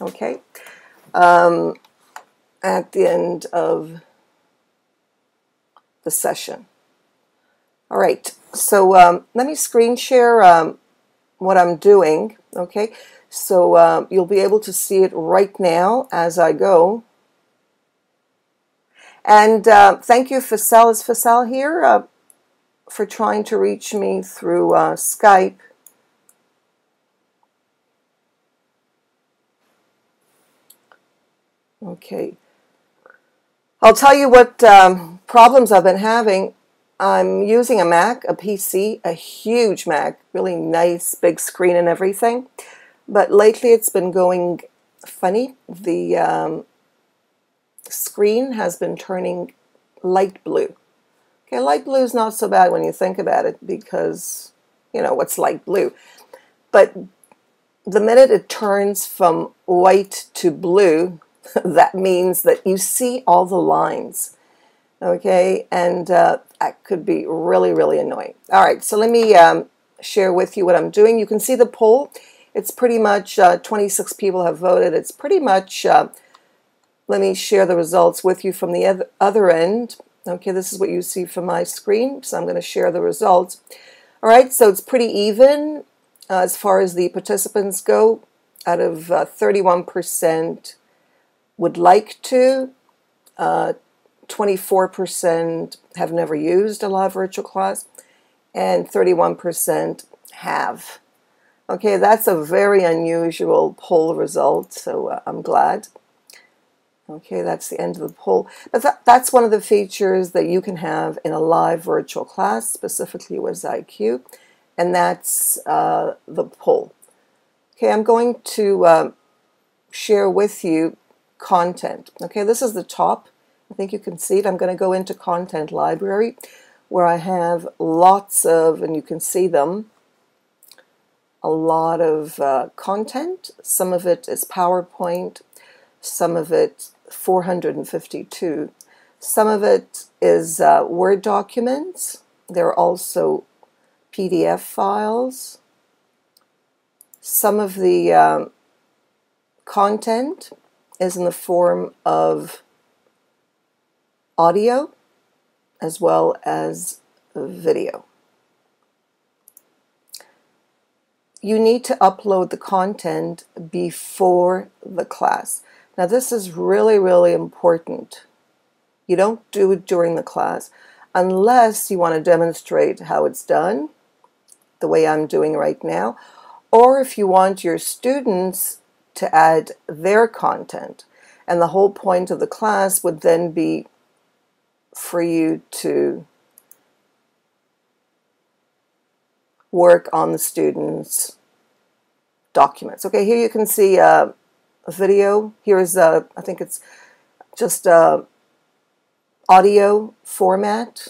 okay, um, at the end of the session. All right, so um, let me screen share um, what I'm doing, okay? So uh, you'll be able to see it right now as I go. And uh, thank you, Fasel. Is Fasel here uh, for trying to reach me through uh, Skype? Okay. I'll tell you what um, problems I've been having. I'm using a Mac, a PC, a huge Mac, really nice big screen and everything. But lately it's been going funny. The um, screen has been turning light blue. Okay, light blue is not so bad when you think about it because, you know, what's light blue? But the minute it turns from white to blue, that means that you see all the lines. Okay, and uh, that could be really, really annoying. All right, so let me um, share with you what I'm doing. You can see the poll. It's pretty much uh, 26 people have voted. It's pretty much, uh, let me share the results with you from the other end. Okay, this is what you see from my screen, so I'm going to share the results. All right, so it's pretty even uh, as far as the participants go. Out of 31% uh, would like to, 24% uh, have never used a live virtual class, and 31% have. Okay, that's a very unusual poll result, so uh, I'm glad. Okay, that's the end of the poll. But that, that's one of the features that you can have in a live virtual class, specifically WizIQ, and that's uh, the poll. Okay, I'm going to uh, share with you content. Okay, this is the top I think you can see it. I'm going to go into content library where I have lots of, and you can see them, a lot of uh, content. Some of it is PowerPoint, some of it 452. Some of it is uh, Word documents. There are also PDF files. Some of the um, content is in the form of audio as well as video. You need to upload the content before the class. Now this is really, really important. You don't do it during the class unless you want to demonstrate how it's done, the way I'm doing right now, or if you want your students to add their content. And the whole point of the class would then be for you to work on the students' documents. Okay, here you can see a video. Here's, uh, I think it's just a audio format.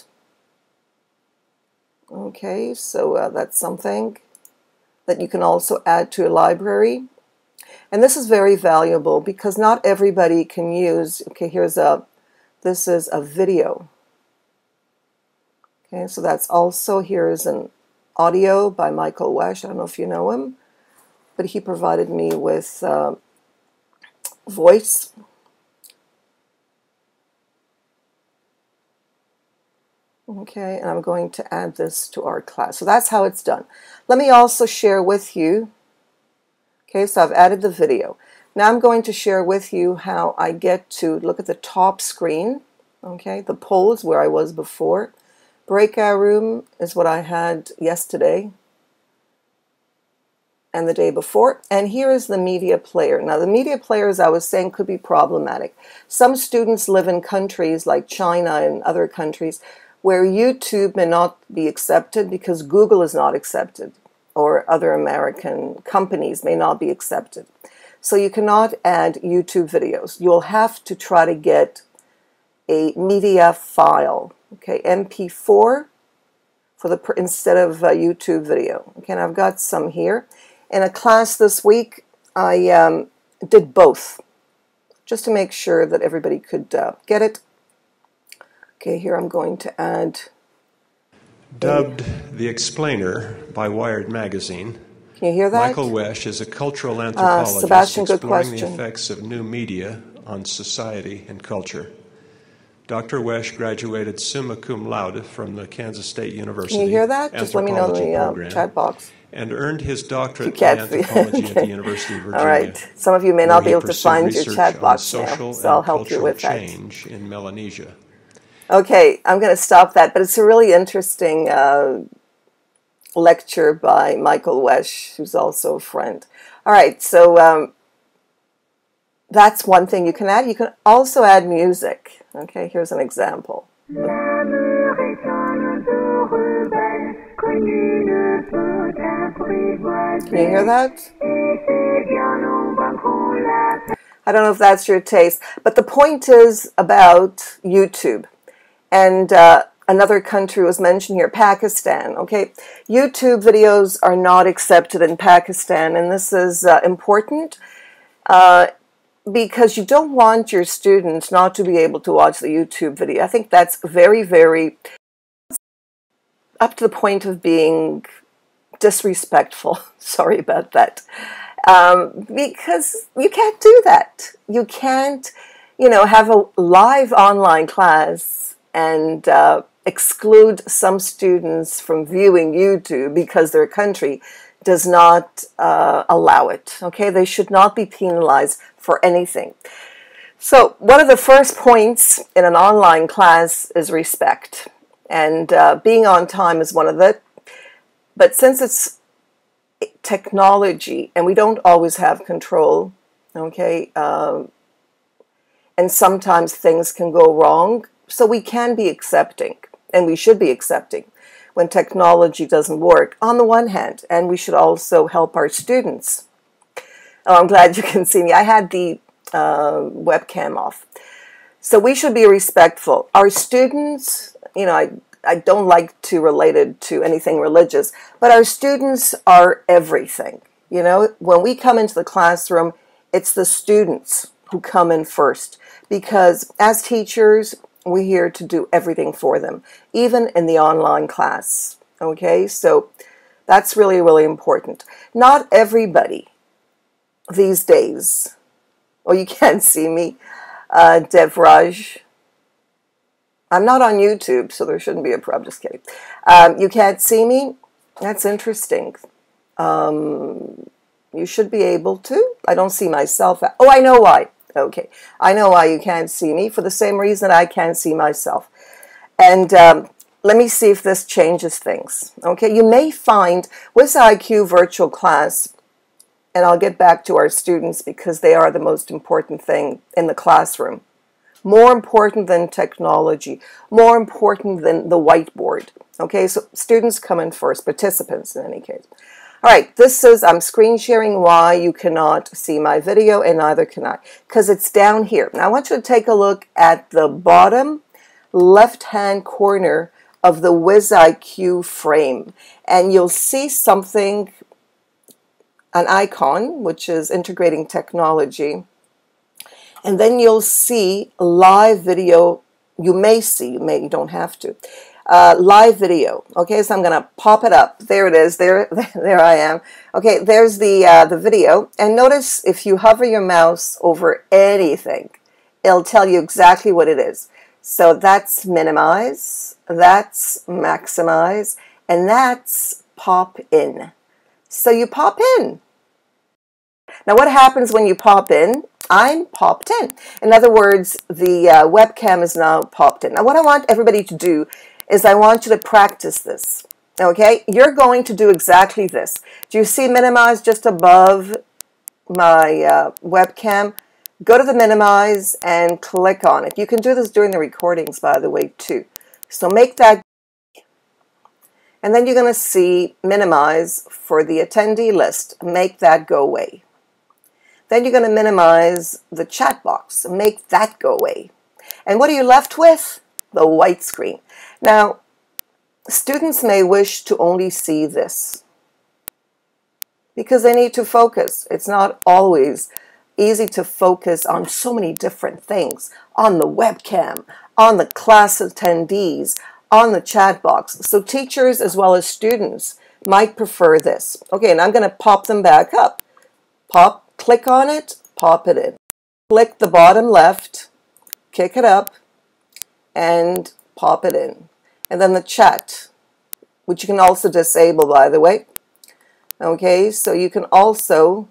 Okay, so uh, that's something that you can also add to a library. And this is very valuable because not everybody can use, okay, here's a this is a video. Okay, so that's also, here is an audio by Michael Wesch. I don't know if you know him, but he provided me with uh, voice. Okay, and I'm going to add this to our class. So that's how it's done. Let me also share with you, okay, so I've added the video. Now I'm going to share with you how I get to look at the top screen, okay, the polls where I was before. Breakout room is what I had yesterday and the day before. And here is the media player. Now the media player, as I was saying, could be problematic. Some students live in countries like China and other countries where YouTube may not be accepted because Google is not accepted or other American companies may not be accepted. So you cannot add YouTube videos. You'll have to try to get a media file, okay, MP4 for the instead of a YouTube video. Okay, and I've got some here. In a class this week, I um, did both, just to make sure that everybody could uh, get it. Okay, here I'm going to add. Dubbed The Explainer by Wired Magazine, Can you hear that? Michael Wesch is a cultural anthropologist Sebastian, exploring the effects of new media on society and culture. Dr. Wesch graduated summa cum laude from the Kansas State University Can you hear that? Just let me know in the uh, program chat box. and earned his doctorate in anthropology at the University of Virginia. All right. Some of you may not be able to find your chat box now, so I'll help you with that. change in Melanesia. Okay, I'm going to stop that, but it's a really interesting uh, lecture by Michael Wesch, who's also a friend. All right, so um, that's one thing you can add. You can also add music. Okay, here's an example. Can you hear that? I don't know if that's your taste, but the point is about YouTube. And uh, another country was mentioned here, Pakistan. Okay, YouTube videos are not accepted in Pakistan, and this is uh, important uh, because you don't want your students not to be able to watch the YouTube video. I think that's very, very up to the point of being disrespectful. Sorry about that. Um, because you can't do that. You can't, you know, have a live online class and uh, exclude some students from viewing YouTube because their country does not uh, allow it. Okay, they should not be penalized for anything. So, one of the first points in an online class is respect, and uh, being on time is one of the. But since it's technology and we don't always have control, okay, um, and sometimes things can go wrong, so we can be accepting, and we should be accepting when technology doesn't work on the one hand, and we should also help our students. Oh, I'm glad you can see me. I had the uh, webcam off. So we should be respectful. Our students, you know, I, I don't like to relate it to anything religious, but our students are everything. You know, when we come into the classroom, it's the students who come in first because as teachers, we're here to do everything for them, even in the online class. Okay, so that's really, really important. Not everybody these days, oh, you can't see me, uh, Devraj. I'm not on YouTube, so there shouldn't be a problem. Just kidding. Um, you can't see me? That's interesting. Um, you should be able to. I don't see myself. Oh, I know why. Okay. I know why you can't see me for the same reason I can't see myself. And um, let me see if this changes things. Okay. You may find WizIQ virtual class, and I'll get back to our students because they are the most important thing in the classroom. More important than technology, more important than the whiteboard. Okay, so students come in first, participants in any case. All right, this is, I'm screen sharing why you cannot see my video and neither can I, because it's down here. Now I want you to take a look at the bottom left-hand corner of the WizIQ frame, and you'll see something, an icon, which is integrating technology, and then you'll see live video. You may see, you may, you don't have to. Uh, live video. Okay, so I'm gonna pop it up. There it is. There, there I am. Okay, there's the uh, the video. And notice if you hover your mouse over anything, it'll tell you exactly what it is. So that's minimize, that's maximize, and that's pop in. So you pop in. Now, what happens when you pop in? I'm popped in. In other words, the uh, webcam is now popped in. Now, what I want everybody to do is I want you to practice this. Okay? You're going to do exactly this. Do you see minimize just above my uh, webcam? Go to the minimize and click on it. You can do this during the recordings, by the way, too. So make that and then you're going to see minimize for the attendee list. Make that go away. Then you're going to minimize the chat box. Make that go away. And what are you left with? The white screen. Now, students may wish to only see this because they need to focus. It's not always easy to focus on so many different things on the webcam, on the class attendees, on the chat box. So teachers as well as students might prefer this. Okay, and I'm going to pop them back up. Pop, click on it, pop it in. Click the bottom left, kick it up, and pop it in. And then the chat, which you can also disable, by the way. Okay, so you can also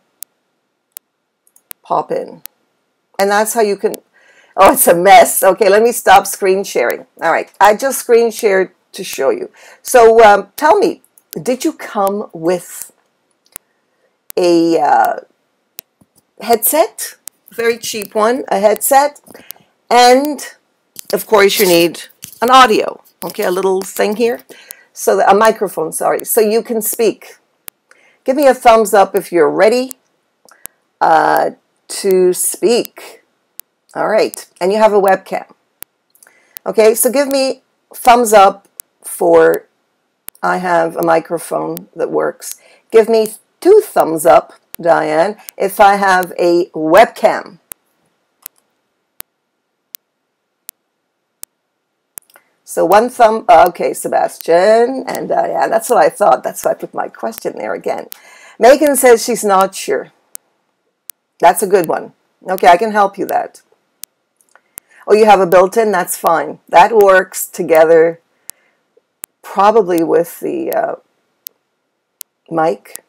pop in. And that's how you can, oh, it's a mess. Okay, let me stop screen sharing. All right, I just screen shared to show you. So um, tell me, did you come with a uh, headset? Very cheap one, a headset. And of course you need an audio, okay, a little thing here. So a microphone, sorry, so you can speak. Give me a thumbs up if you're ready uh, to speak. All right, and you have a webcam. Okay, so give me thumbs up for I have a microphone that works. Give me two thumbs up, Diane, if I have a webcam. So one thumb, okay, Sebastian and Diane. That's what I thought. That's why I put my question there again. Megan says she's not sure. That's a good one. Okay, I can help you that. Oh, you have a built-in? That's fine. That works together probably with the uh, mic.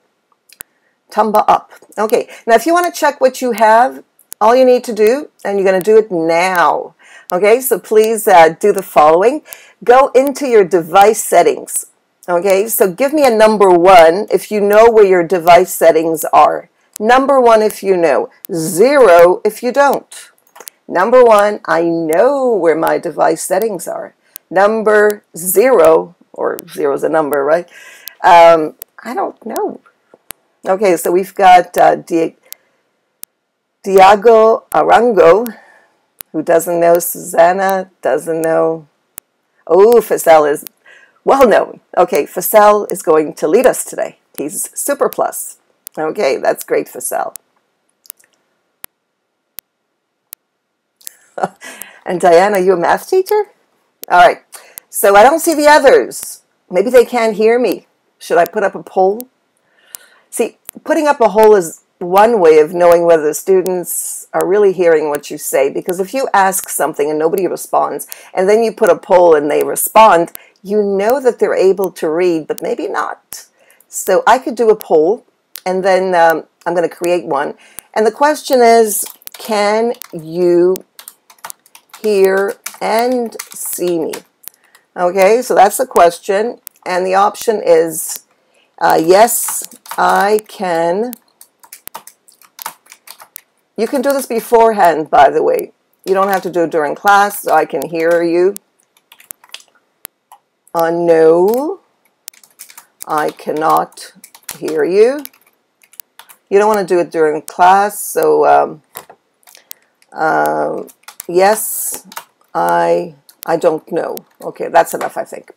Tumba up. Okay, now if you want to check what you have, all you need to do, and you're going to do it now. Okay, so please uh, do the following. Go into your device settings. Okay, so give me a number one if you know where your device settings are. Number one if you know. Zero if you don't. Number one, I know where my device settings are. Number zero, or zero is a number, right? Um, I don't know. Okay, so we've got uh, Di Diago Arango, who doesn't know Susanna, doesn't know. Oh, Fasel is well known. Okay, Fasel is going to lead us today. He's super plus. Okay, that's great, Fasel. and Diana, you a math teacher? All right. So I don't see the others. Maybe they can't hear me. Should I put up a poll? See, putting up a poll is one way of knowing whether students are really hearing what you say. Because if you ask something and nobody responds, and then you put a poll and they respond, you know that they're able to read, but maybe not. So I could do a poll, and then um, I'm going to create one. And the question is, can you hear and see me? Okay, so that's the question. And the option is uh, yes, I can. You can do this beforehand, by the way. You don't have to do it during class, so I can hear you. Uh, no, I cannot hear you. You don't want to do it during class, so um, uh, yes, I I don't know. Okay, that's enough, I think.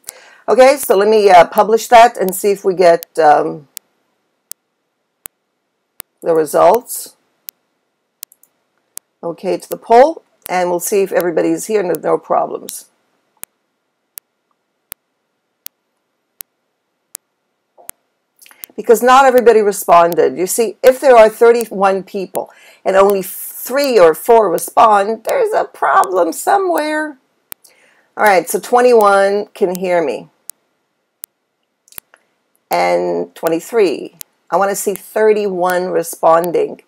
Okay, so let me uh, publish that and see if we get um, the results. Okay, to the poll, and we'll see if everybody's here and there's no problems. Because not everybody responded. You see, if there are 31 people and only three or four respond, there's a problem somewhere. All right, so 21 can hear me. And 23. I want to see 31 responding.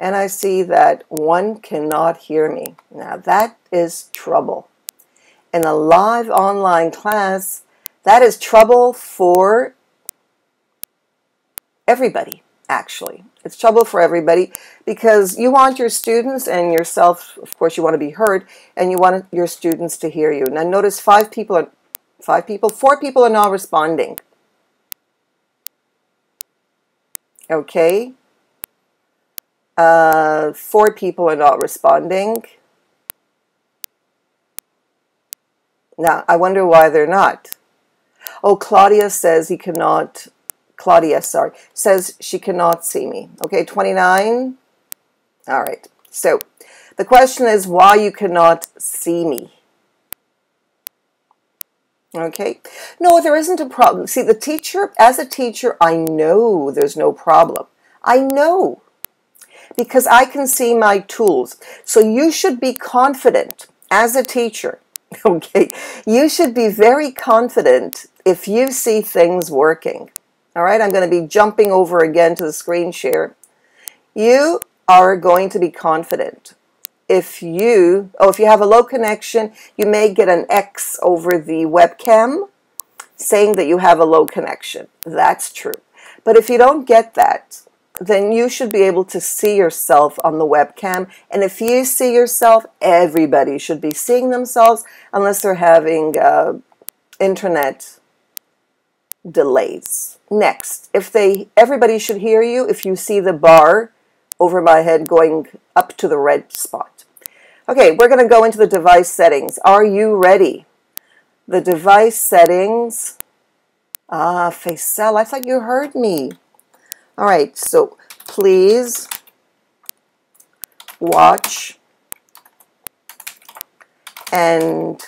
And I see that one cannot hear me. Now that is trouble. In a live online class, that is trouble for everybody, actually. It's trouble for everybody because you want your students and yourself, of course, you want to be heard, and you want your students to hear you. Now, notice five people are, five people, four people are not responding. Okay. Uh, four people are not responding. Now, I wonder why they're not. Oh, Claudia says he cannot Claudia, sorry, says she cannot see me. Okay, 29. All right. So the question is why you cannot see me. Okay? No, there isn't a problem. See, the teacher, as a teacher, I know there's no problem. I know because I can see my tools. So you should be confident as a teacher. Okay? You should be very confident if you see things working. All right? I'm going to be jumping over again to the screen share. You are going to be confident if you, oh, if you have a low connection, you may get an X over the webcam saying that you have a low connection. That's true. But if you don't get that, then you should be able to see yourself on the webcam. And if you see yourself, everybody should be seeing themselves unless they're having uh, internet delays. Next, if they everybody should hear you if you see the bar over my head going up to the red spot. Okay, we're going to go into the device settings. Are you ready? The device settings. Ah, Faisal, I thought you heard me. All right, so please watch and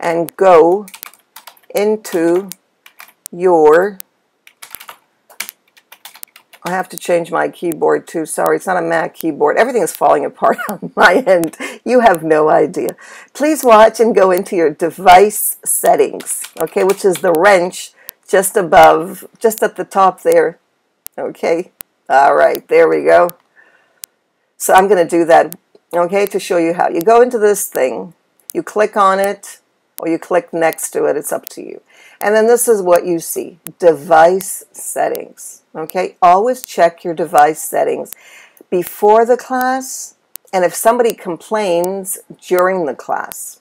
and go into your I have to change my keyboard too. Sorry, it's not a Mac keyboard. Everything is falling apart on my end. You have no idea. Please watch and go into your device settings, okay, which is the wrench just above, just at the top there, okay? All right, there we go. So I'm going to do that, okay, to show you how. You go into this thing, you click on it, or you click next to it, it's up to you. And then this is what you see, device settings. Okay, always check your device settings before the class and if somebody complains during the class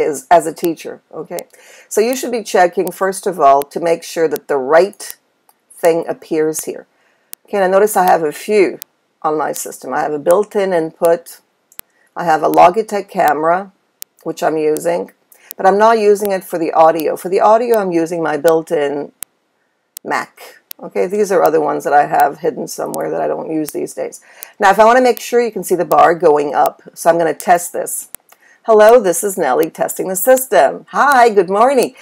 is as a teacher, okay? So you should be checking first of all to make sure that the right thing appears here. Okay, I notice I have a few on my system. I have a built-in input. I have a Logitech camera, which I'm using, but I'm not using it for the audio. For the audio, I'm using my built-in Mac Okay, these are other ones that I have hidden somewhere that I don't use these days. Now, if I want to make sure you can see the bar going up, so I'm going to test this. Hello, this is Nellie testing the system. Hi, good morning.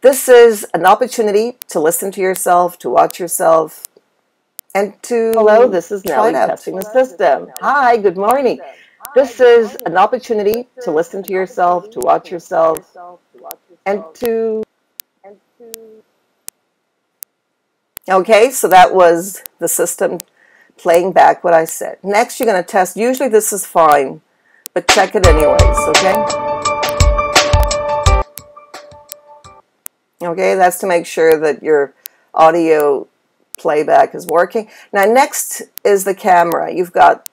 This is an opportunity to listen to yourself, to watch yourself, and to Hello, this is Nellie testing the system. Hi, good morning. This is an opportunity to listen to yourself, to watch yourself, and to Okay, so that was the system playing back what I said. Next, you're going to test. Usually this is fine, but check it anyways, okay? Okay, that's to make sure that your audio playback is working. Now, next is the camera. You've got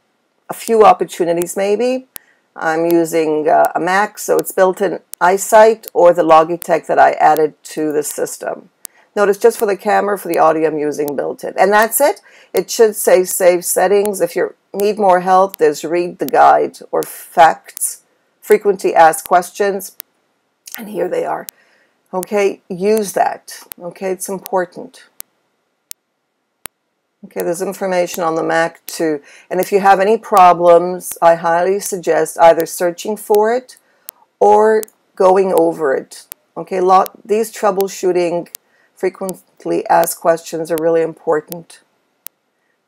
a few opportunities maybe. I'm using uh, a Mac, so it's built in iSight or the Logitech that I added to the system. Notice just for the camera, for the audio, I'm using built-in. And that's it. It should say save settings. If you need more help, there's read the guide or FAQs, frequently asked questions, and here they are. Okay, use that. Okay, it's important. Okay, there's information on the Mac too. And if you have any problems, I highly suggest either searching for it or going over it. Okay, lot these troubleshooting frequently asked questions are really important.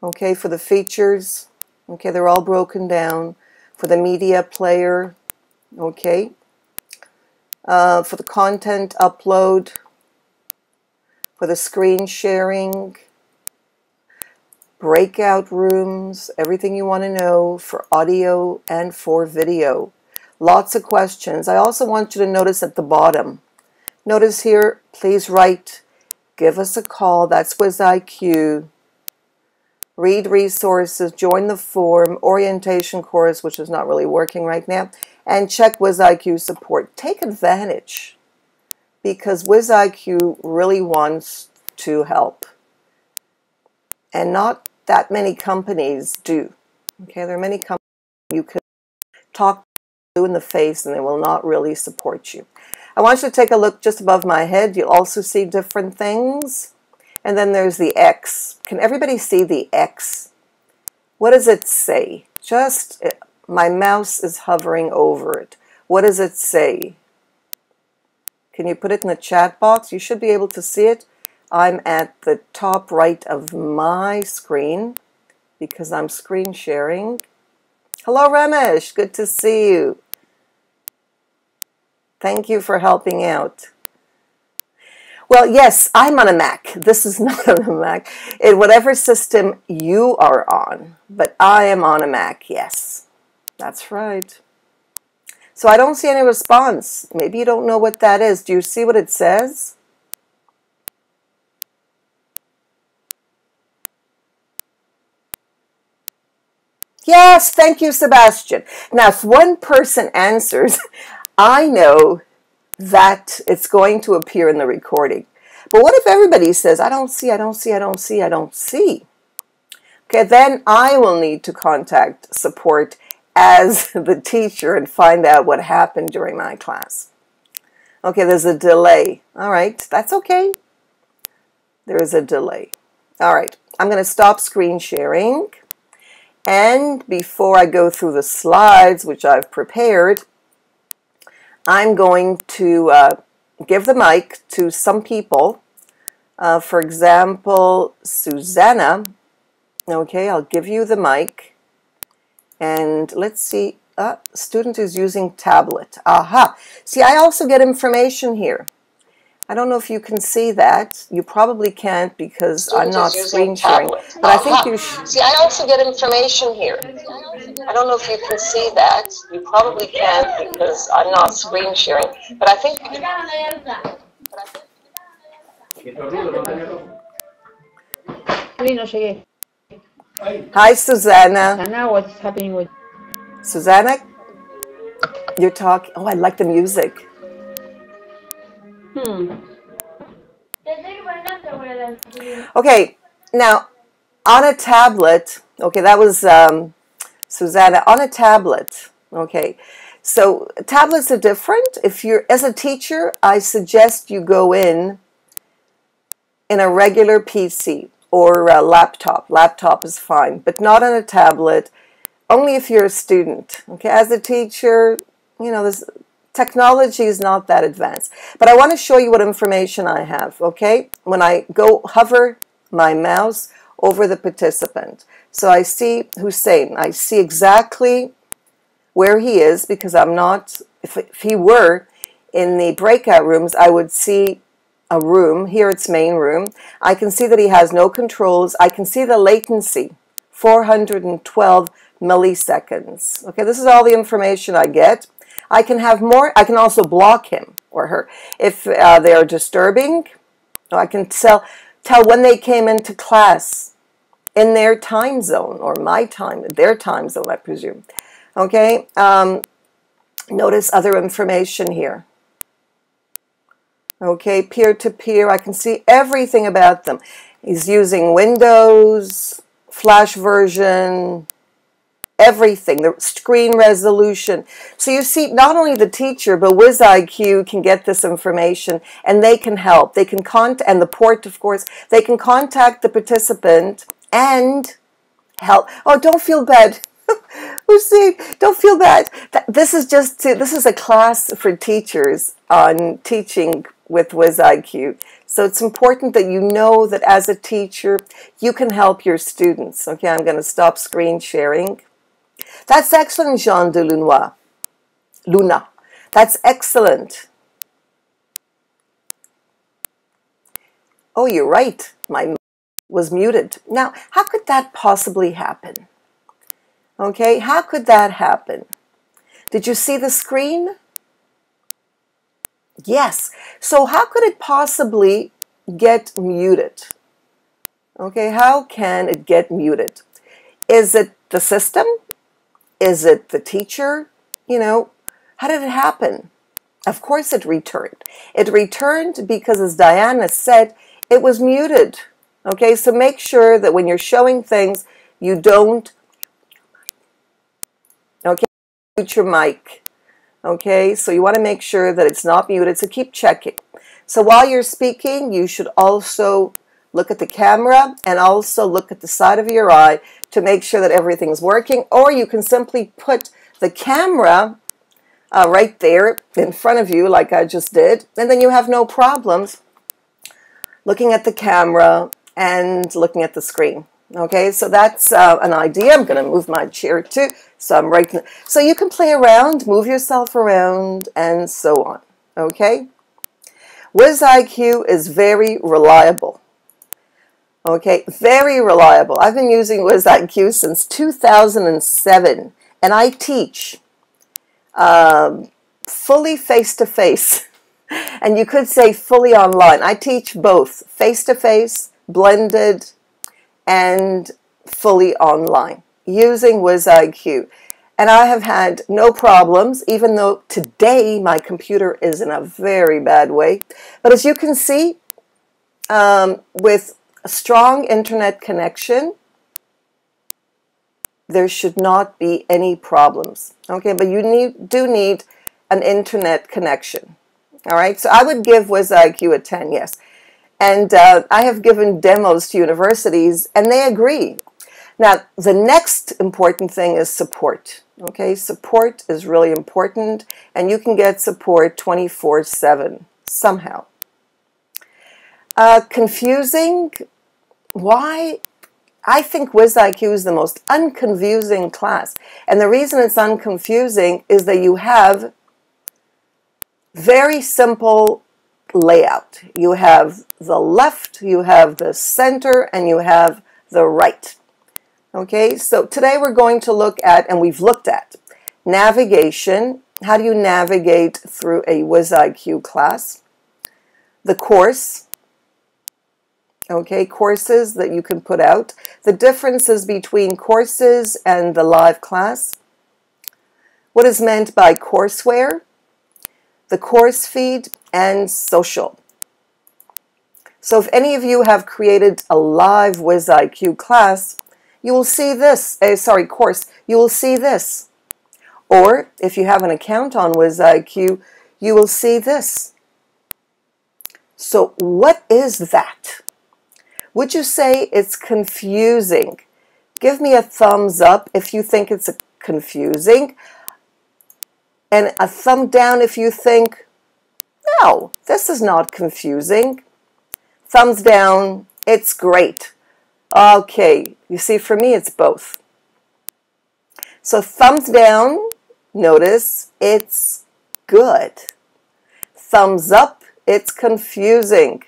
Okay, for the features, okay, they're all broken down. For the media player, okay. Uh, for the content upload, for the screen sharing, breakout rooms, everything you want to know for audio and for video. Lots of questions. I also want you to notice at the bottom. Notice here, please write give us a call. That's WizIQ. Read resources, join the forum, orientation course, which is not really working right now, and check WizIQ support. Take advantage because WizIQ really wants to help. And not that many companies do. Okay, there are many companies you can talk to in the face and they will not really support you. I want you to take a look just above my head. You'll also see different things. And then there's the X. Can everybody see the X? What does it say? Just, uh, my mouse is hovering over it. What does it say? Can you put it in the chat box? You should be able to see it. I'm at the top right of my screen because I'm screen sharing. Hello, Ramesh. Good to see you. Thank you for helping out. Well, yes, I'm on a Mac. This is not on a Mac. In whatever system you are on, but I am on a Mac, yes. That's right. So I don't see any response. Maybe you don't know what that is. Do you see what it says? Yes, thank you, Sebastian. Now, if one person answers, I know that it's going to appear in the recording. But what if everybody says, I don't see, I don't see, I don't see, I don't see? Okay, then I will need to contact support as the teacher and find out what happened during my class. Okay, there's a delay. All right, that's okay. There is a delay. All right, I'm going to stop screen sharing. And before I go through the slides, which I've prepared, I'm going to uh, give the mic to some people. Uh, for example, Susanna. Okay, I'll give you the mic. And let's see. Uh, student is using tablet. Aha. See, I also get information here. I don't know if you can see that. You probably can't because Student I'm not screen sharing. Tablet. But I think you should. See, I also get information here. I don't know if you can see that. You probably can't because I'm not screen sharing. But I think. Hi, Susanna. Susanna, what's happening with Susanna? You're talking. Oh, I like the music. Hmm. Okay, now on a tablet, okay, that was um, Susanna, on a tablet, okay. So tablets are different. If you're, as a teacher, I suggest you go in in a regular PC or a laptop. Laptop is fine, but not on a tablet, only if you're a student, okay. As a teacher, you know, there's technology is not that advanced. But I want to show you what information I have, okay? When I go hover my mouse over the participant. So I see Hussein. I see exactly where he is because I'm not, if, if he were in the breakout rooms, I would see a room. Here it's main room. I can see that he has no controls. I can see the latency, 412 milliseconds. Okay, this is all the information I get. I can have more. I can also block him or her if uh, they are disturbing. I can tell tell when they came into class in their time zone or my time, their time zone, I presume. Okay. Um, notice other information here. Okay, peer to peer. I can see everything about them. He's using Windows, Flash version, everything, the screen resolution. So you see, not only the teacher, but WizIQ can get this information and they can help. They can contact, and the port, of course, they can contact the participant and help. Oh, don't feel bad. Lucy, don't feel bad. This is just, to, this is a class for teachers on teaching with WizIQ. So it's important that you know that as a teacher, you can help your students. Okay, I'm going to stop screen sharing. That's excellent, Jean de Lunois. Luna. That's excellent. Oh, you're right. My was muted. Now, how could that possibly happen? Okay, how could that happen? Did you see the screen? Yes. So how could it possibly get muted? Okay, how can it get muted? Is it the system? Is it the teacher? You know, how did it happen? Of course it returned. It returned because, as Diana said, it was muted. Okay, so make sure that when you're showing things, you don't, okay, mute your mic. Okay, so you want to make sure that it's not muted, so keep checking. So while you're speaking, you should also look at the camera and also look at the side of your eye to make sure that everything's working or you can simply put the camera uh, right there in front of you, like I just did, and then you have no problems looking at the camera and looking at the screen. Okay, so that's uh, an idea. I'm going to move my chair too. So I'm right. So you can play around, move yourself around, and so on. Okay. WizIQ is very reliable. Okay, very reliable. I've been using WizIQ since 2007, and I teach um, fully face to face. And you could say fully online. I teach both face to face, blended, and fully online using WizIQ. And I have had no problems, even though today my computer is in a very bad way. But as you can see, um, with a strong internet connection, there should not be any problems. Okay, but you need do need an internet connection. All right, so I would give WizIQ a 10, yes. And uh, I have given demos to universities, and they agree. Now, the next important thing is support. Okay, support is really important, and you can get support 24 7 somehow. Uh, confusing? Why? I think WizIQ is the most unconfusing class. And the reason it's unconfusing is that you have very simple layout. You have the left, you have the center, and you have the right. Okay, so today we're going to look at, and we've looked at, navigation. How do you navigate through a WizIQ class? The course, okay, courses that you can put out. The differences between courses and the live class. What is meant by courseware? the course feed, and social. So if any of you have created a live WizIQ class, you will see this, uh, sorry, course, you will see this. Or if you have an account on WizIQ, you will see this. So what is that? Would you say it's confusing? Give me a thumbs up if you think it's confusing and a thumb down if you think, no, this is not confusing. Thumbs down, it's great. Okay, you see, for me, it's both. So thumbs down, notice it's good. Thumbs up, it's confusing.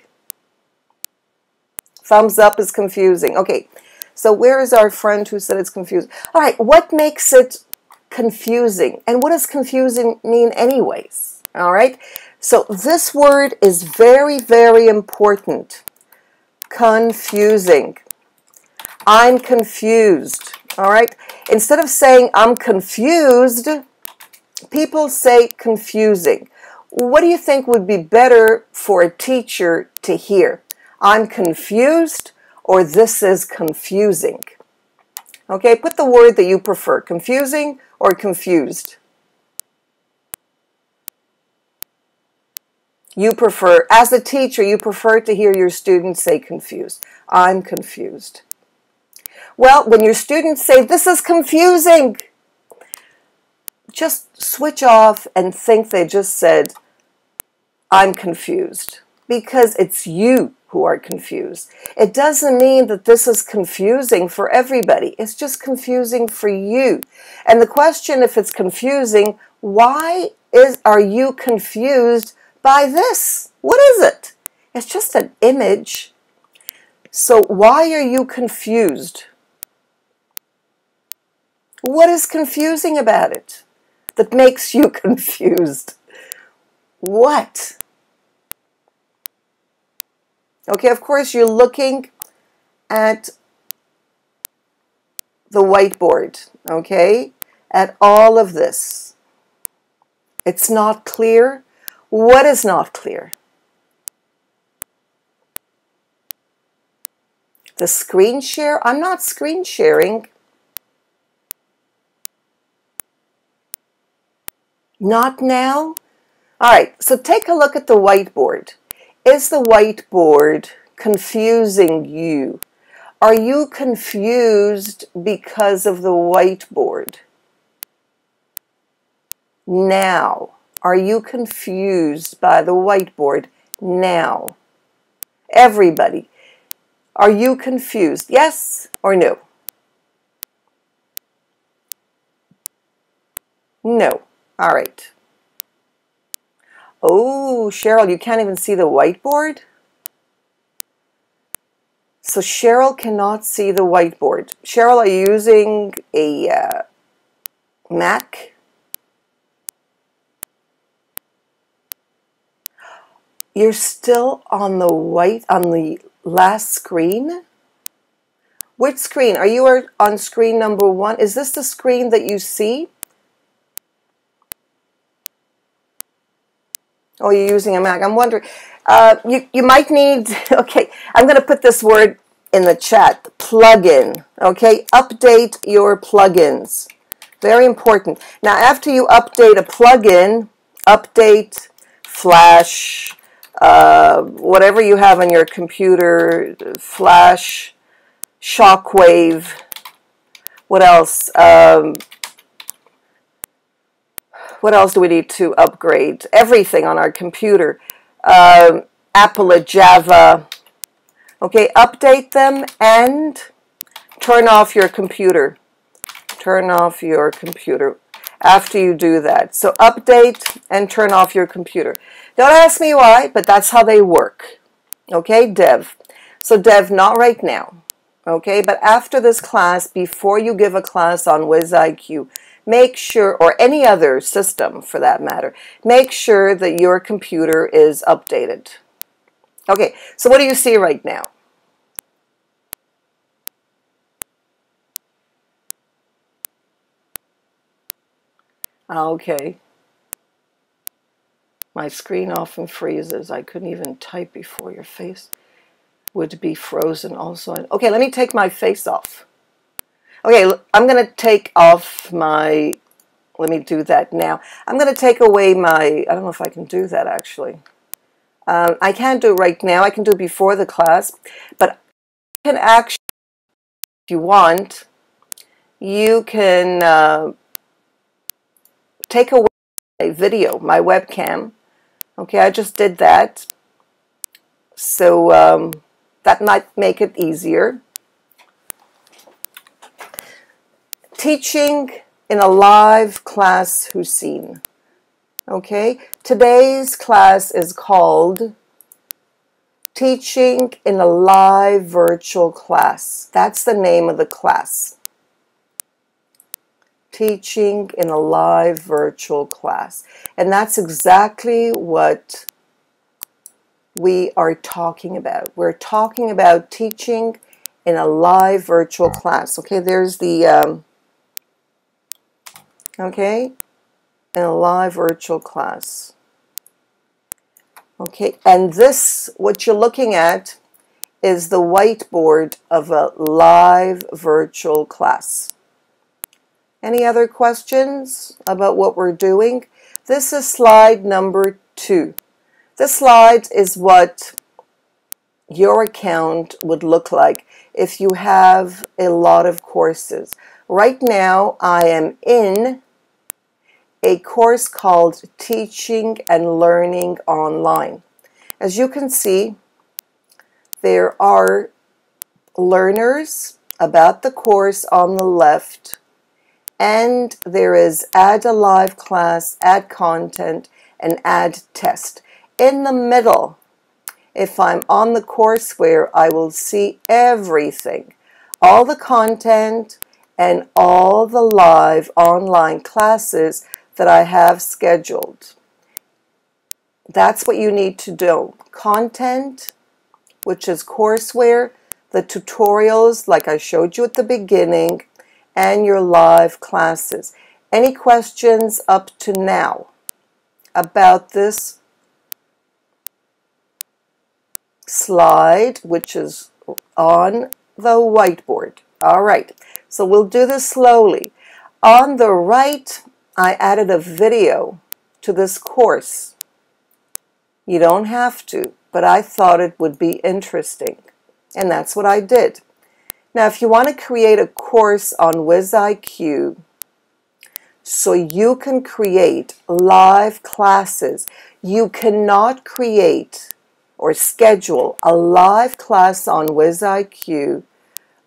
Thumbs up is confusing. Okay, so where is our friend who said it's confusing? All right, what makes it confusing. And what does confusing mean anyways? All right. So this word is very, very important. Confusing. I'm confused. All right. Instead of saying I'm confused, people say confusing. What do you think would be better for a teacher to hear? I'm confused or this is confusing. Okay, put the word that you prefer, confusing or confused. You prefer, as a teacher, you prefer to hear your students say confused. I'm confused. Well, when your students say, this is confusing, just switch off and think they just said, I'm confused. Because it's you who are confused. It doesn't mean that this is confusing for everybody. It's just confusing for you. And the question if it's confusing, why is are you confused by this? What is it? It's just an image. So why are you confused? What is confusing about it that makes you confused? What? Okay, of course, you're looking at the whiteboard, okay, at all of this. It's not clear. What is not clear? The screen share? I'm not screen sharing. Not now? All right, so take a look at the whiteboard. Is the whiteboard confusing you? Are you confused because of the whiteboard? now? Are you confused by the whiteboard now? Everybody, are you confused? Yes or no? No. All right. Oh, Cheryl, you can't even see the whiteboard? So Cheryl cannot see the whiteboard. Cheryl, are you using a uh, Mac? You're still on the white on the last screen? Which screen? Are you on screen number one? Is this the screen that you see? Oh, you're using a Mac. I'm wondering. Uh, you, you might need, okay, I'm going to put this word in the chat plugin. Okay, update your plugins. Very important. Now, after you update a plugin, update, flash, uh, whatever you have on your computer, flash, shockwave, what else? Um, what else do we need to upgrade? Everything on our computer. Um, Apple, Java. Okay, update them and turn off your computer. Turn off your computer after you do that. So update and turn off your computer. Don't ask me why, but that's how they work. Okay, Dev. So Dev, not right now. Okay, but after this class, before you give a class on WizIQ, make sure, or any other system for that matter, make sure that your computer is updated. Okay, so what do you see right now? Okay. My screen often freezes. I couldn't even type before your face would be frozen also. Okay, let me take my face off. Okay, I'm going to take off my, let me do that now. I'm going to take away my, I don't know if I can do that actually. Um, I can't do it right now. I can do it before the class. But you can actually, if you want, you can uh, take away my video, my webcam. Okay, I just did that. So um, that might make it easier. Teaching in a live class Hussein. Okay, today's class is called Teaching in a Live Virtual Class. That's the name of the class. Teaching in a Live Virtual Class. And that's exactly what we are talking about. We're talking about teaching in a live virtual class. Okay, there's the um, okay, in a live virtual class. Okay, and this, what you're looking at, is the whiteboard of a live virtual class. Any other questions about what we're doing? This is slide number two. This slide is what your account would look like if you have a lot of courses. Right now, I am in a course called Teaching and Learning Online. As you can see, there are learners about the course on the left, and there is add a live class, add content, and add test. In the middle, if I'm on the courseware, I will see everything, all the content, and all the live online classes that I have scheduled. That's what you need to do. Content, which is courseware, the tutorials like I showed you at the beginning, and your live classes. Any questions up to now about this slide, which is on the whiteboard? All right, so we'll do this slowly. On the right I added a video to this course. You don't have to, but I thought it would be interesting. And that's what I did. Now, if you want to create a course on WizIQ, so you can create live classes. You cannot create or schedule a live class on WizIQ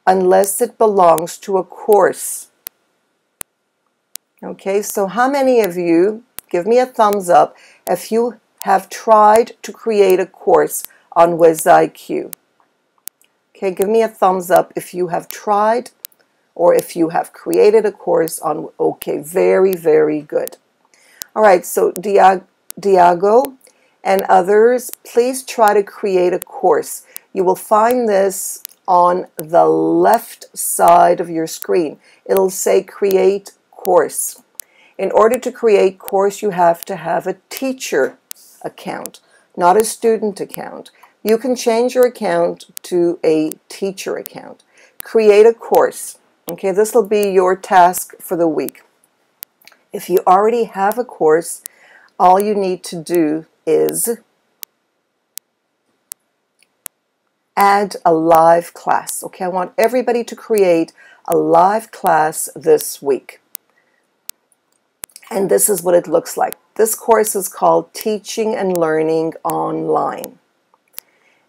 unless it belongs to a course. Okay, so how many of you, give me a thumbs up if you have tried to create a course on WizIQ? Okay, give me a thumbs up if you have tried or if you have created a course on, okay, very, very good. All right, so Diago and others, please try to create a course. You will find this on the left side of your screen. It'll say create course. In order to create course, you have to have a teacher account, not a student account. You can change your account to a teacher account. Create a course. Okay, this will be your task for the week. If you already have a course, all you need to do is add a live class. Okay, I want everybody to create a live class this week. And this is what it looks like. This course is called Teaching and Learning Online.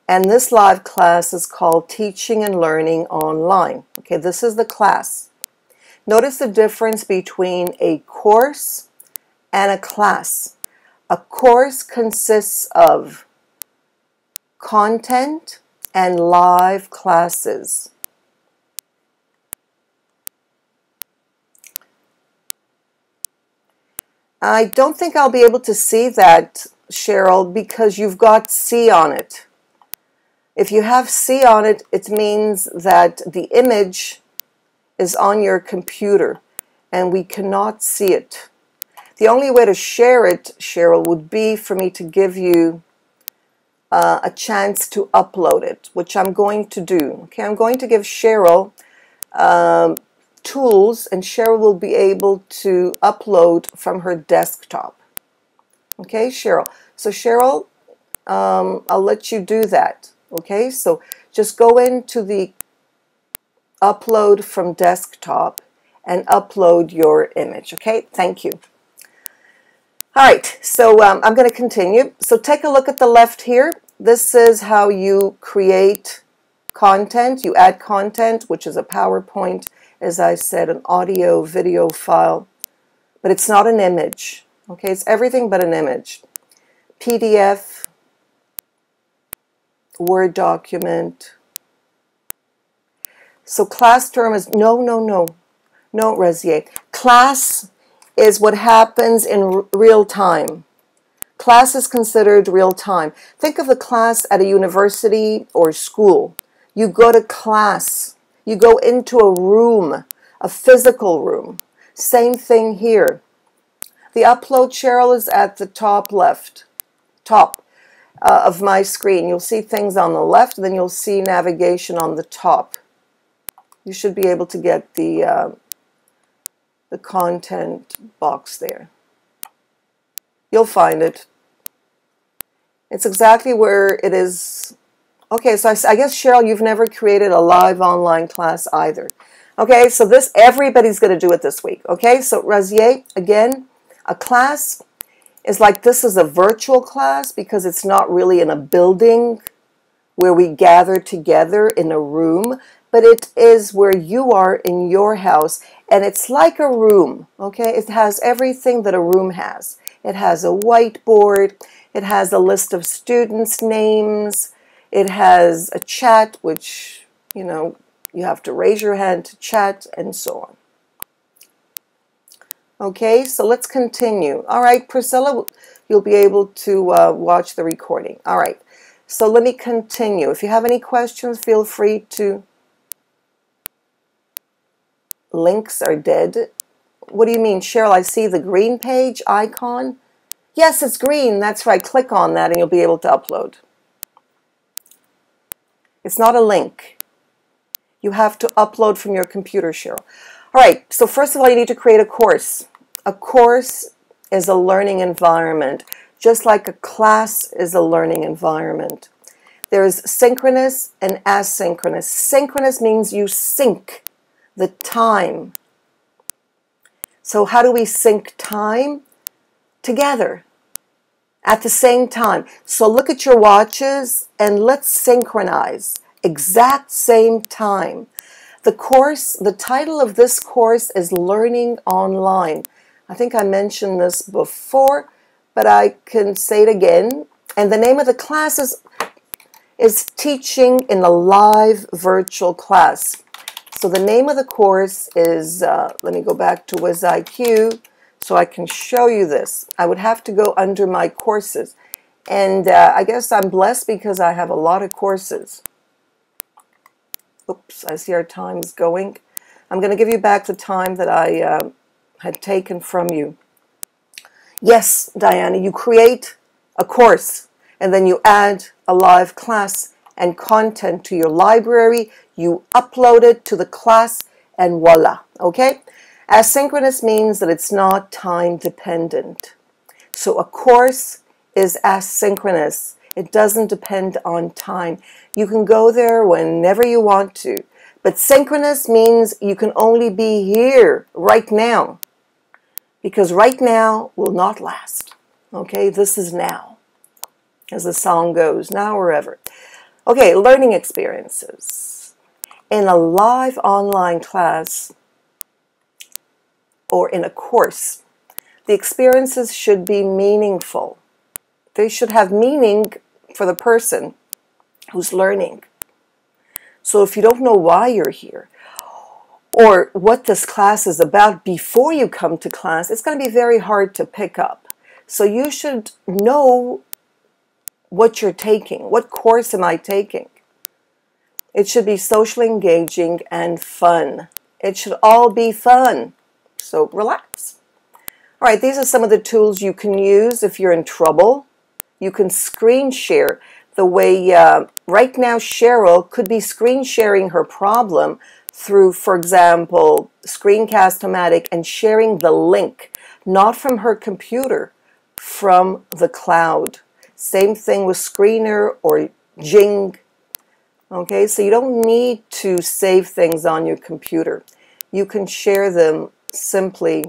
And this live class is called Teaching and Learning Online. Okay, this is the class. Notice the difference between a course and a class. A course consists of content and live classes. I don't think I'll be able to see that, Cheryl, because you've got C on it. If you have C on it, it means that the image is on your computer and we cannot see it. The only way to share it, Cheryl, would be for me to give you uh, a chance to upload it, which I'm going to do. Okay, I'm going to give Cheryl um, tools and Cheryl will be able to upload from her desktop. Okay, Cheryl. So Cheryl, um, I'll let you do that. Okay, so just go into the upload from desktop and upload your image. Okay, thank you. All right, so um, I'm going to continue. So take a look at the left here. This is how you create content. You add content, which is a PowerPoint, as I said, an audio, video file, but it's not an image. Okay, it's everything but an image. PDF, Word document. So class term is, no, no, no, no, Rezier. Class is what happens in real time. Class is considered real time. Think of the class at a university or school. You go to class. You go into a room, a physical room. Same thing here. The upload, Cheryl, is at the top left. Top uh, of my screen. You'll see things on the left, then you'll see navigation on the top. You should be able to get the, uh, the content box there. You'll find it. It's exactly where it is. Okay, so I, I guess, Cheryl, you've never created a live online class either. Okay, so this, everybody's going to do it this week. Okay, so Razier, again, a class is like this is a virtual class because it's not really in a building where we gather together in a room, but it is where you are in your house and it's like a room, okay? It has everything that a room has. It has a whiteboard, it has a list of students' names, it has a chat, which, you know, you have to raise your hand to chat, and so on. Okay, so let's continue. All right, Priscilla, you'll be able to uh, watch the recording. All right, so let me continue. If you have any questions, feel free to. Links are dead. What do you mean, Cheryl? I see the green page icon. Yes, it's green. That's right. Click on that and you'll be able to upload. It's not a link. You have to upload from your computer, Cheryl. All right, so first of all, you need to create a course. A course is a learning environment, just like a class is a learning environment. There's synchronous and asynchronous. Synchronous means you sync the time. So, how do we sync time? Together at the same time. So, look at your watches and let's synchronize exact same time. The course, the title of this course is Learning Online. I think I mentioned this before, but I can say it again. And the name of the class is, is Teaching in a Live Virtual Class. So the name of the course is, uh, let me go back to WizIQ so I can show you this. I would have to go under my courses. And uh, I guess I'm blessed because I have a lot of courses. Oops, I see our time's going. I'm going to give you back the time that I uh, had taken from you. Yes, Diana, you create a course and then you add a live class and content to your library. You upload it to the class and voila, okay? Asynchronous means that it's not time dependent. So a course is asynchronous. It doesn't depend on time. You can go there whenever you want to. But synchronous means you can only be here right now. Because right now will not last. Okay, this is now. As the song goes, now or ever. Okay, learning experiences. In a live online class or in a course, the experiences should be meaningful. They should have meaning for the person who's learning. So if you don't know why you're here or what this class is about before you come to class, it's going to be very hard to pick up. So you should know what you're taking. What course am I taking? It should be socially engaging and fun. It should all be fun. So relax. All right, these are some of the tools you can use if you're in trouble. You can screen share the way uh, right now Cheryl could be screen sharing her problem through, for example, Screencast-O-Matic and sharing the link, not from her computer, from the cloud. Same thing with Screenr or Jing. Okay, so you don't need to save things on your computer. You can share them simply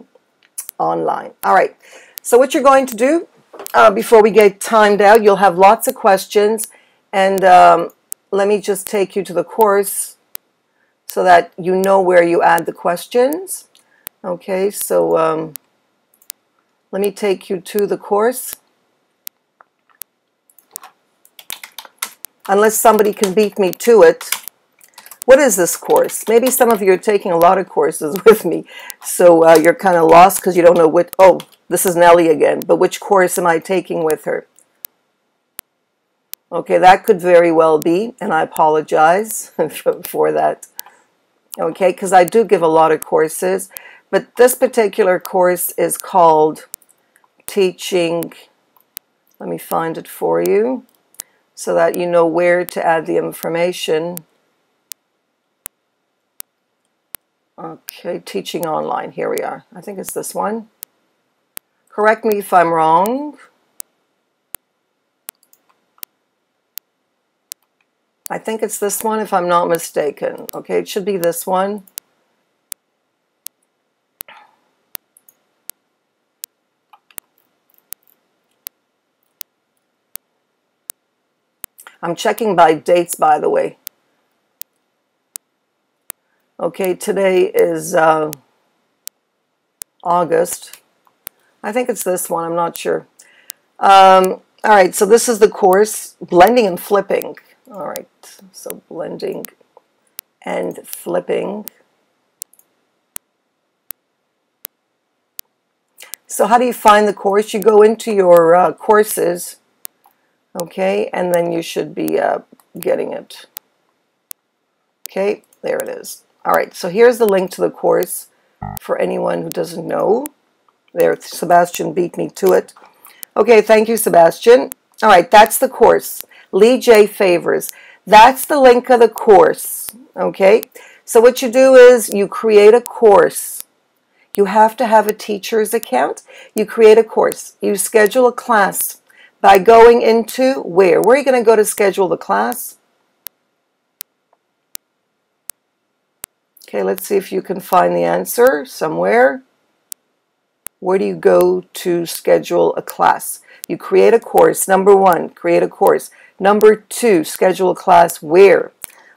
online. All right, so what you're going to do uh, before we get timed out, you'll have lots of questions. And um, let me just take you to the course so that you know where you add the questions. Okay, so um, let me take you to the course. Unless somebody can beat me to it. What is this course? Maybe some of you are taking a lot of courses with me, so uh, you're kind of lost because you don't know what, oh, this is Nellie again, but which course am I taking with her? Okay, that could very well be, and I apologize for that. Okay, because I do give a lot of courses, but this particular course is called Teaching. Let me find it for you so that you know where to add the information. Okay, teaching online. Here we are. I think it's this one. Correct me if I'm wrong. I think it's this one if I'm not mistaken. Okay, it should be this one. I'm checking by dates, by the way. Okay, today is uh, August. I think it's this one. I'm not sure. Um, all right, so this is the course, blending and flipping. All right, so blending and flipping. So how do you find the course? You go into your uh, courses, okay, and then you should be uh, getting it. Okay, there it is. All right, so here's the link to the course for anyone who doesn't know. There, Sebastian beat me to it. Okay, thank you, Sebastian. All right, that's the course. Lee J. Favors. That's the link of the course. Okay, so what you do is you create a course. You have to have a teacher's account. You create a course. You schedule a class by going into where? Where are you going to go to schedule the class? Okay, let's see if you can find the answer somewhere. where do you go to schedule a class? You create a course. Number one, create a course. Number two, schedule a class where?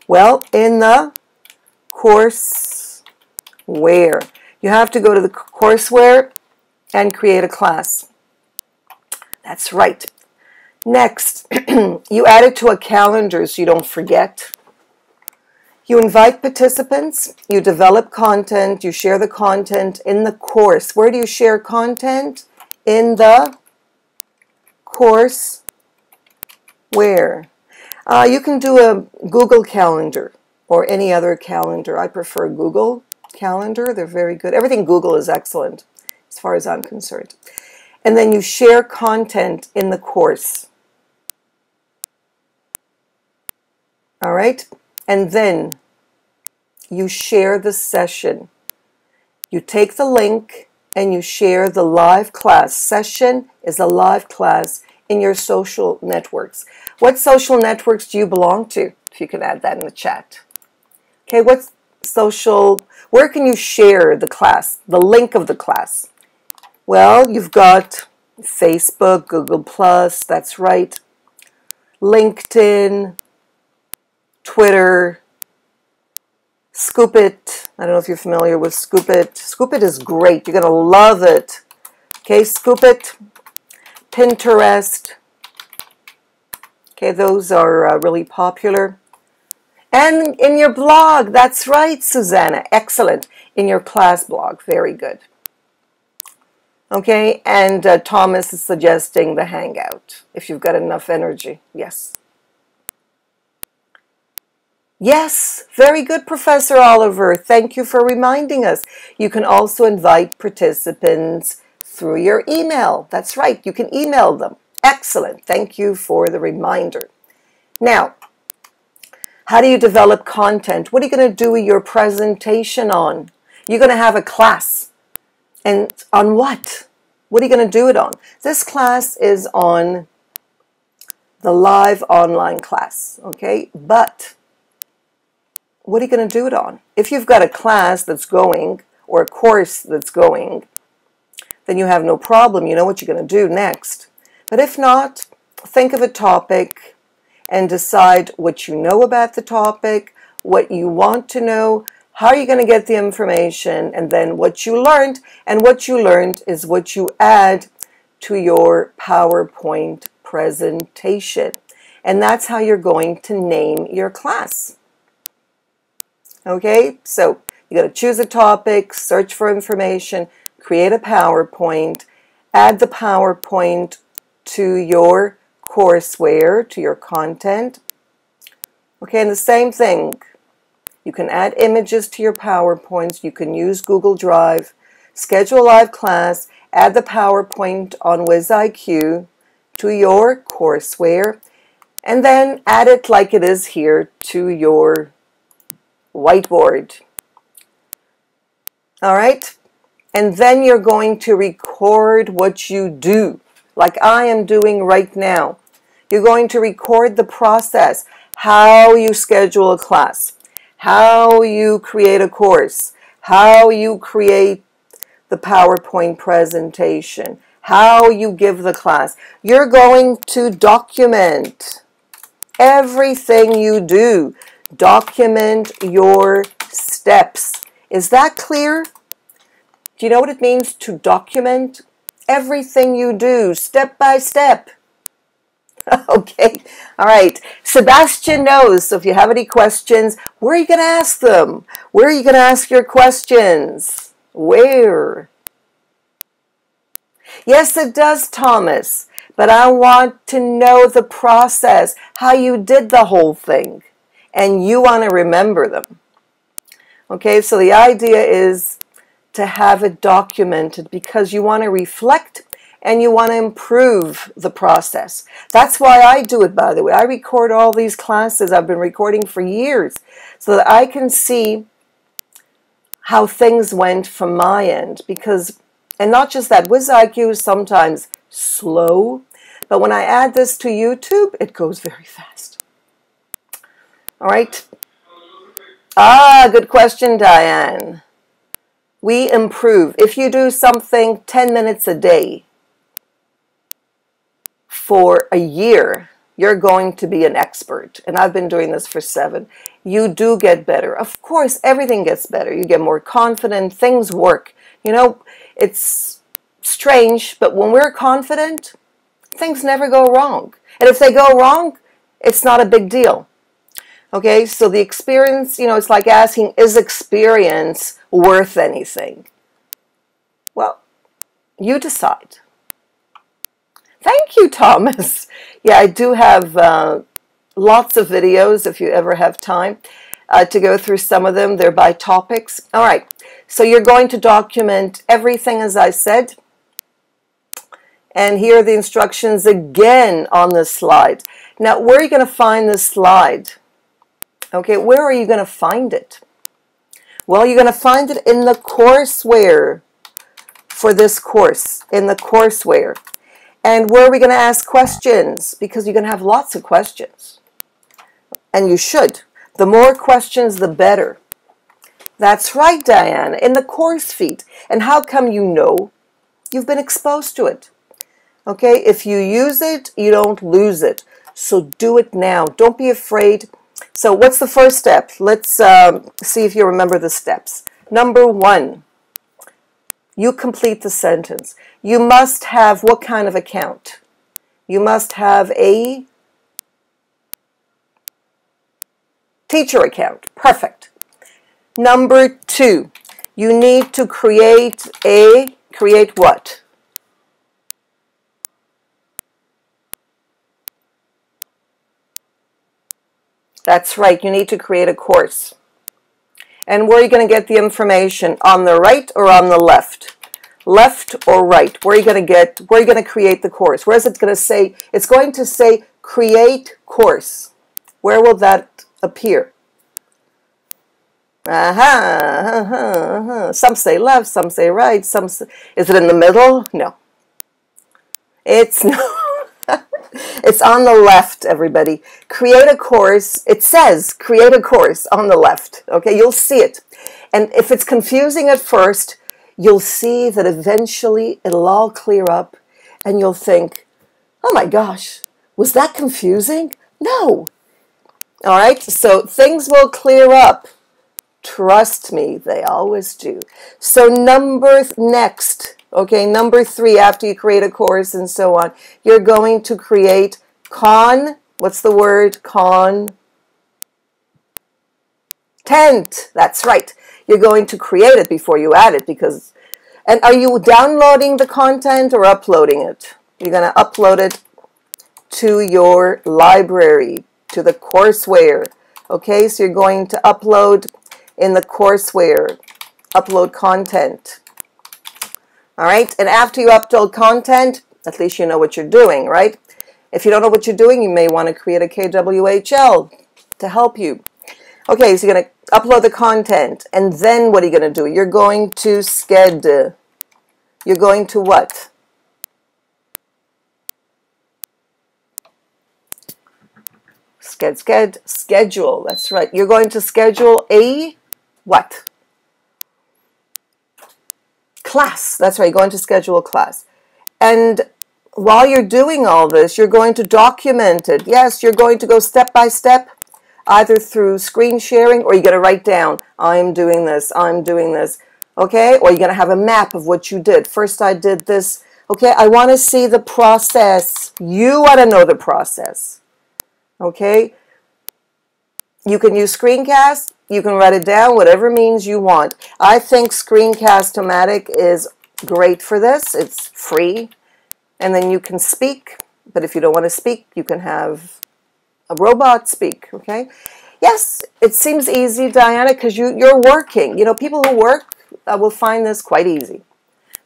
Well, in the course where. You have to go to the courseware and create a class. That's right. Next, you add it to a calendar so you don't forget. You invite participants, you develop content, you share the content in the course. Where do you share content? In the course. Where? Uh, you can do a Google Calendar or any other calendar. I prefer Google Calendar. They're very good. Everything Google is excellent as far as I'm concerned. And then you share content in the course. All right? And then you share the session. You take the link and you share the live class. Session is a live class in your social networks. What social networks do you belong to? If you can add that in the chat. Okay, what social, where can you share the class, the link of the class? Well, you've got Facebook, Google Plus, that's right, LinkedIn, Twitter, Scoop.it. I don't know if you're familiar with Scoop.it. Scoop.it is great. You're going to love it. Okay, Scoop.it, Pinterest. Okay, those are uh, really popular. And in your blog, that's right, Susanna. Excellent. In your class blog, very good. Okay, and uh, Thomas is suggesting the Hangout if you've got enough energy. Yes. Yes, very good, Professor Oliver. Thank you for reminding us. You can also invite participants through your email. That's right, you can email them. Excellent. Thank you for the reminder. Now, how do you develop content? What are you going to do your presentation on? You're going to have a class. And on what? What are you going to do it on? This class is on the live online class, okay? But what are you going to do it on? If you've got a class that's going or a course that's going, then you have no problem. You know what you're going to do next. But if not, think of a topic and decide what you know about the topic, what you want to know, how are you going to get the information, and then what you learned. And what you learned is what you add to your PowerPoint presentation. And that's how you're going to name your class. Okay, so you got to choose a topic, search for information, create a PowerPoint, add the PowerPoint to your courseware, to your content. Okay, and the same thing. You can add images to your PowerPoints. You can use Google Drive, schedule a live class, add the PowerPoint on WizIQ to your courseware, and then add it like it is here to your whiteboard. All right? And then you're going to record what you do, like I am doing right now. You're going to record the process, how you schedule a class, how you create a course, how you create the PowerPoint presentation, how you give the class. You're going to document everything you do. Document your steps. Is that clear? Do you know what it means to document? Everything you do, step by step. okay, all right. Sebastian knows, so if you have any questions, where are you going to ask them? Where are you going to ask your questions? Where? Yes, it does, Thomas, but I want to know the process, how you did the whole thing and you want to remember them. Okay, so the idea is to have it documented because you want to reflect and you want to improve the process. That's why I do it, by the way. I record all these classes I've been recording for years so that I can see how things went from my end because and not just that WizIQ is sometimes slow but when I add this to YouTube it goes very fast all right. Ah, good question, Diane. we improve. If you do something 10 minutes a day for a year, you're going to be an expert. And I've been doing this for seven. You do get better. Of course, everything gets better. You get more confident, things work. You know, it's strange, but when we're confident, things never go wrong. And if they go wrong, it's not a big deal. Okay, so the experience, you know, it's like asking, is experience worth anything? Well, you decide. Thank you, Thomas. Yeah, I do have uh, lots of videos if you ever have time uh, to go through some of them. They're by topics. All right, so you're going to document everything as I said. And here are the instructions again on this slide. Now, where are you going to find this slide? Okay, where are you going to find it? Well, you're going to find it in the courseware for this course, in the courseware. And where are we going to ask questions? Because you're going to have lots of questions. And you should. The more questions, the better. That's right, Diane, in the course feed. And how come you know? You've been exposed to it. Okay, if you use it, you don't lose it. So do it now. Don't be afraid. So what's the first step? Let's um, see if you remember the steps. Number one, you complete the sentence. You must have what kind of account? You must have a teacher account. Perfect. Number two, you need to create a, create what? That's right, you need to create a course. And where are you going to get the information? On the right or on the left? Left or right? Where are you going to get, where are you going to create the course? Where is it going to say? It's going to say create course. Where will that appear? Aha, uh-huh, uh-huh. Some say left, some say right, some say, is it in the middle? No. It's no. It's on the left, everybody. Create a course. It says create a course on the left. Okay, you'll see it. And if it's confusing at first, you'll see that eventually it'll all clear up and you'll think, oh my gosh, was that confusing? No. All right, so things will clear up. Trust me, they always do. So, number next, Okay, number three, after you create a course and so on, you're going to create con, what's the word? Con tent. That's right. You're going to create it before you add it because, and are you downloading the content or uploading it? You're going to upload it to your library, to the courseware. Okay, so you're going to upload in the courseware, upload content. All right, and after you upload content, at least you know what you're doing, right? If you don't know what you're doing, you may want to create a KWHL to help you. Okay, so you're going to upload the content, and then what are you going to do? You're going to sched. You're going to what? Sched, sched, schedule. That's right. You're going to schedule a what? Class. That's right, going to schedule a class. And while you're doing all this, you're going to document it. Yes, you're going to go step by step, either through screen sharing or you're going to write down, I'm doing this, I'm doing this. Okay, or you're going to have a map of what you did. First, I did this. Okay, I want to see the process. You want to know the process. Okay, you can use screencast you can write it down, whatever means you want. I think Screencast-O-Matic is great for this. It's free. And then you can speak. But if you don't want to speak, you can have a robot speak, okay? Yes, it seems easy, Diana, because you, you're working. You know, people who work uh, will find this quite easy.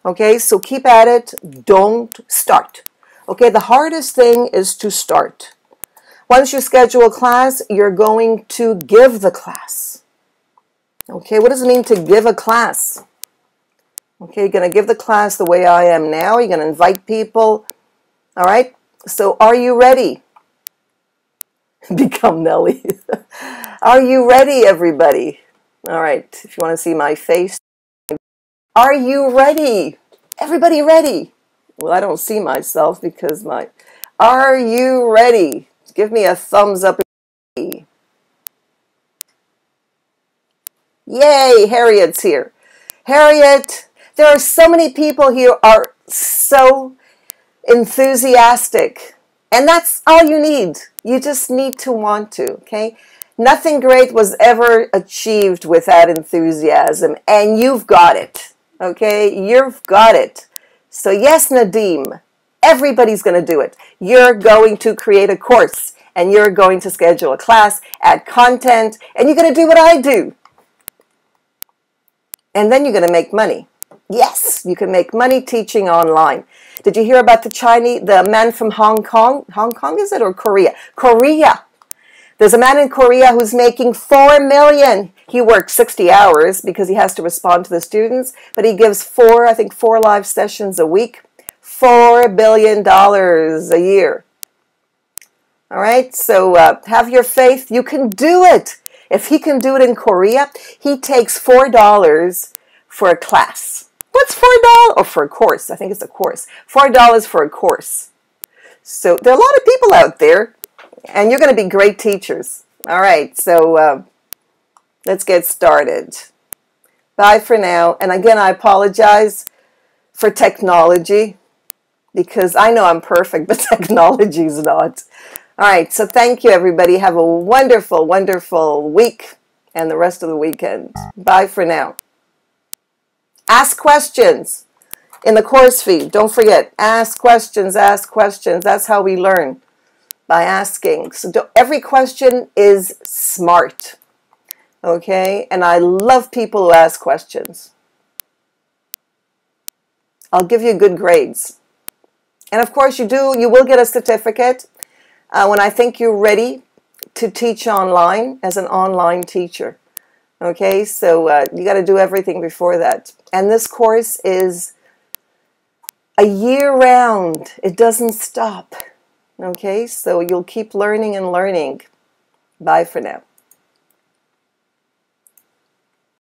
Okay, so keep at it. Don't start. Okay, the hardest thing is to start. Once you schedule a class, you're going to give the class. Okay, what does it mean to give a class? Okay, you're going to give the class the way I am now. You're going to invite people. All right, so are you ready? Become Nellie. are you ready, everybody? All right, if you want to see my face, Are you ready? Everybody ready? Well, I don't see myself because my. Are you ready? Give me a thumbs up. Yay, Harriet's here. Harriet, there are so many people here are so enthusiastic. And that's all you need. You just need to want to, okay? Nothing great was ever achieved without enthusiasm, and you've got it, okay? You've got it. So, yes, Nadim, everybody's going to do it. You're going to create a course, and you're going to schedule a class, add content, and you're going to do what I do. And then you're going to make money. Yes, you can make money teaching online. Did you hear about the Chinese, the man from Hong Kong? Hong Kong is it or Korea? Korea. There's a man in Korea who's making four million. He works 60 hours because he has to respond to the students, but he gives four, I think, four live sessions a week. Four billion dollars a year. All right, so uh, have your faith. You can do it. If he can do it in Korea, he takes four dollars for a class. What's four dollars? Or for a course? I think it's a course. Four dollars for a course. So there are a lot of people out there, and you're going to be great teachers. All right, so uh, let's get started. Bye for now. And again, I apologize for technology because I know I'm perfect, but technology is not. All right, so thank you, everybody. Have a wonderful, wonderful week and the rest of the weekend. Bye for now. Ask questions in the course feed. Don't forget, ask questions, ask questions. That's how we learn by asking. So every question is smart. Okay? And I love people who ask questions. I'll give you good grades. And of course, you do, you will get a certificate uh, when I think you're ready to teach online as an online teacher. Okay, so uh, you got to do everything before that. And this course is a year round, it doesn't stop. Okay, so you'll keep learning and learning. Bye for now.